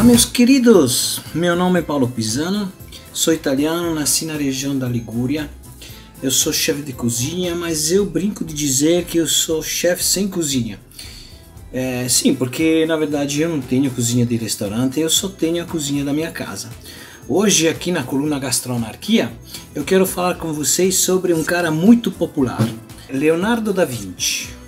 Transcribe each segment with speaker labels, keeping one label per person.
Speaker 1: Olá meus queridos, meu nome é Paulo Pisano, sou italiano, nasci na região da Ligúria. Eu sou chefe de cozinha, mas eu brinco de dizer que eu sou chefe sem cozinha. É, sim, porque na verdade eu não tenho cozinha de restaurante, eu só tenho a cozinha da minha casa. Hoje, aqui na coluna Gastronarquia, eu quero falar com vocês sobre um cara muito popular, Leonardo da Vinci.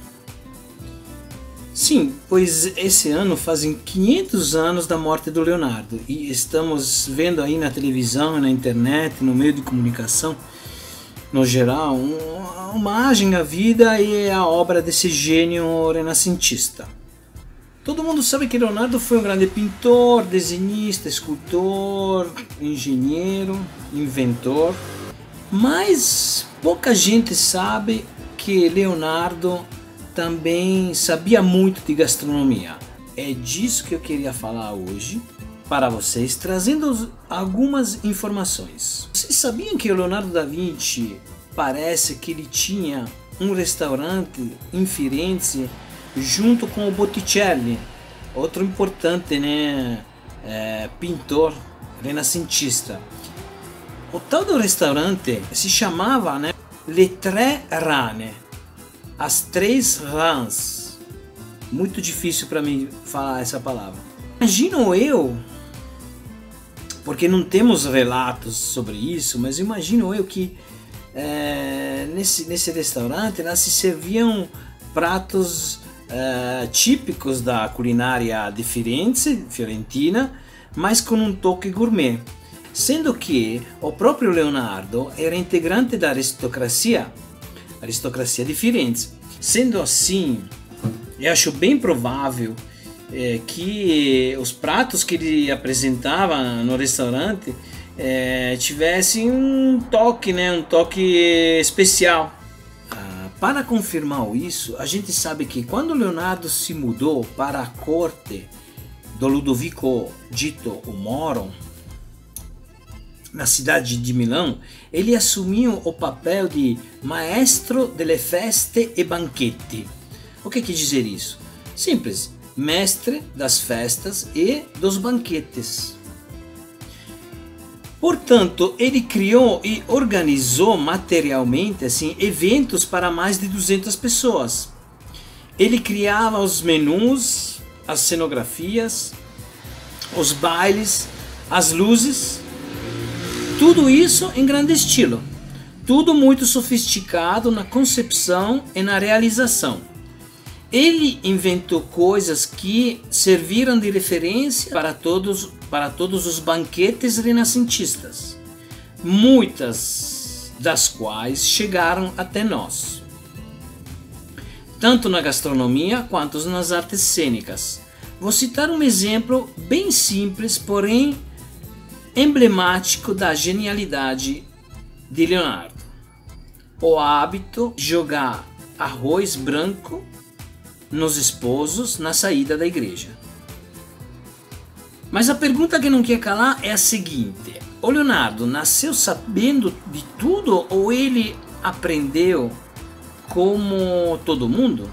Speaker 1: Sim, pois esse ano fazem 500 anos da morte do Leonardo e estamos vendo aí na televisão, na internet, no meio de comunicação, no geral, uma imagem à vida e a obra desse gênio renascentista. Todo mundo sabe que Leonardo foi um grande pintor, desenhista, escultor, engenheiro, inventor, mas pouca gente sabe que Leonardo também sabia muito de gastronomia. É disso que eu queria falar hoje para vocês, trazendo algumas informações. Vocês sabiam que o Leonardo da Vinci parece que ele tinha um restaurante em Firenze junto com o Botticelli, outro importante né, é, pintor renascentista. O tal do restaurante se chamava né, Le Tres Rane, as três rãs. Muito difícil para mim falar essa palavra. Imagino eu, porque não temos relatos sobre isso, mas imagino eu que é, nesse, nesse restaurante lá se serviam pratos é, típicos da culinária de Firenze, fiorentina, mas com um toque gourmet. Sendo que o próprio Leonardo era integrante da aristocracia aristocracia de Firenze. Sendo assim, eu acho bem provável é, que os pratos que ele apresentava no restaurante é, tivessem um toque, né, um toque especial. Ah, para confirmar isso, a gente sabe que quando Leonardo se mudou para a corte do Ludovico dito o Moro, na cidade de Milão, ele assumiu o papel de maestro delle feste e banquetti. O que quer dizer isso? Simples, mestre das festas e dos banquetes. Portanto, ele criou e organizou materialmente assim eventos para mais de 200 pessoas. Ele criava os menus, as cenografias, os bailes, as luzes tudo isso em grande estilo. Tudo muito sofisticado na concepção e na realização. Ele inventou coisas que serviram de referência para todos, para todos os banquetes renascentistas, muitas das quais chegaram até nós, tanto na gastronomia quanto nas artes cênicas. Vou citar um exemplo bem simples, porém emblemático da genialidade de Leonardo. O hábito de jogar arroz branco nos esposos na saída da igreja. Mas a pergunta que não quer calar é a seguinte: o Leonardo nasceu sabendo de tudo ou ele aprendeu como todo mundo?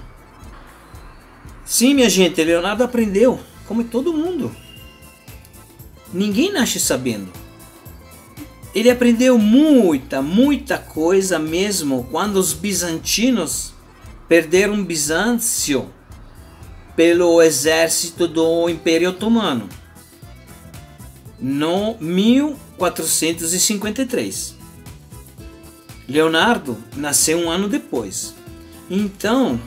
Speaker 1: Sim, minha gente, Leonardo aprendeu como todo mundo. Ninguém nasce sabendo. Ele aprendeu muita, muita coisa mesmo quando os bizantinos perderam Bizâncio pelo exército do Império Otomano no 1453. Leonardo nasceu um ano depois. Então,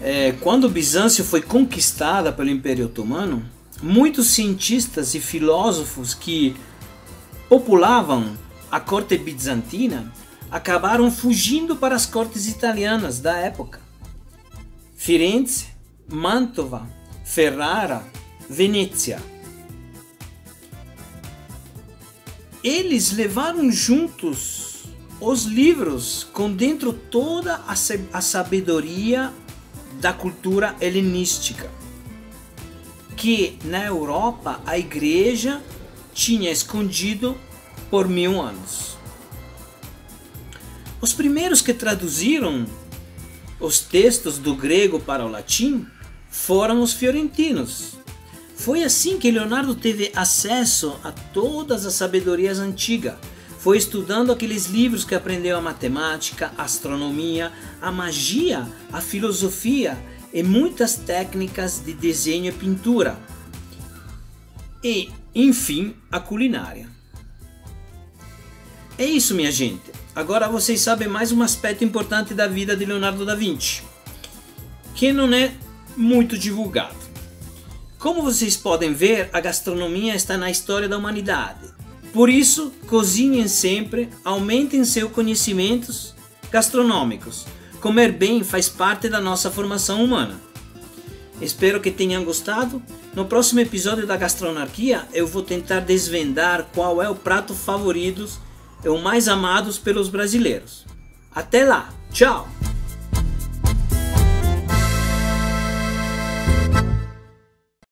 Speaker 1: é, quando Bizâncio foi conquistada pelo Império Otomano, muitos cientistas e filósofos que populavam a corte bizantina acabaram fugindo para as cortes italianas da época. Firenze, Mantova, Ferrara, Venezia. Eles levaram juntos os livros com dentro toda a sabedoria da cultura helenística que na Europa a igreja tinha escondido por mil anos. Os primeiros que traduziram os textos do grego para o latim foram os fiorentinos. Foi assim que Leonardo teve acesso a todas as sabedorias antigas. Foi estudando aqueles livros que aprendeu a matemática, a astronomia, a magia, a filosofia e muitas técnicas de desenho e pintura. E, enfim, a culinária. É isso, minha gente. Agora vocês sabem mais um aspecto importante da vida de Leonardo da Vinci, que não é muito divulgado. Como vocês podem ver, a gastronomia está na história da humanidade. Por isso, cozinhem sempre, aumentem seus conhecimentos gastronômicos. Comer bem faz parte da nossa formação humana. Espero que tenham gostado. No próximo episódio da Gastronarquia, eu vou tentar desvendar qual é o prato favorito e o mais amados pelos brasileiros. Até lá, tchau!